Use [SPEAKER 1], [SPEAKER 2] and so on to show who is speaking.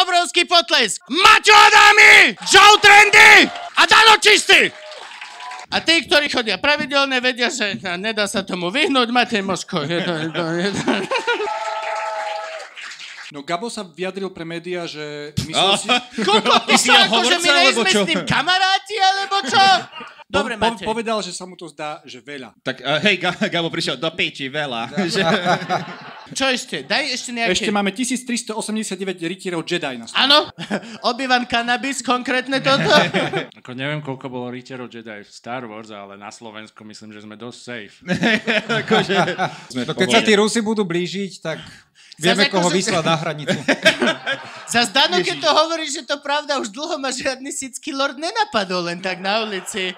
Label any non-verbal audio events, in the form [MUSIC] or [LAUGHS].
[SPEAKER 1] obrovský potlesk. Maťo Adami, Joe Trendy a Dano Čistý. A tí, ktorí chodia pravidelne, vedia, že nedá sa tomu vyhnúť. Matej Moško. Je to, je to, je to.
[SPEAKER 2] No Gabo sa vyjadril pre médiá, že myslel si... [LAUGHS]
[SPEAKER 1] Koľko [LAUGHS]
[SPEAKER 3] jeho
[SPEAKER 1] akože my nejsme s tým kamaráti, alebo čo? [LAUGHS] Dobre,
[SPEAKER 2] po, po,
[SPEAKER 1] Matej.
[SPEAKER 2] povedal, že sa mu to zdá, že veľa.
[SPEAKER 3] Tak uh, hej, Ga- Gabo prišiel do piči, veľa. Že-
[SPEAKER 1] Čo ešte? Daj ešte nejaké...
[SPEAKER 2] Ešte máme 1389 rytierov Jedi na stole.
[SPEAKER 1] Áno? [LAUGHS] Obyvan Cannabis, konkrétne toto? [LAUGHS]
[SPEAKER 4] Ako neviem, koľko bolo rytierov Jedi v Star Wars, ale na Slovensku myslím, že sme dosť safe. [LAUGHS]
[SPEAKER 3] akože, sme
[SPEAKER 5] No keď sa tí Rusi budú blížiť, tak vieme, koho
[SPEAKER 1] akože-
[SPEAKER 5] vyslať na hranicu.
[SPEAKER 1] Za Zdano, keď to hovorí, že to pravda, už dlho ma žiadny sický lord nenapadol len tak na ulici.